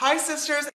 Hi, sisters.